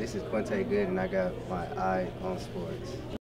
This is Quinte Good, and I got my eye on sports.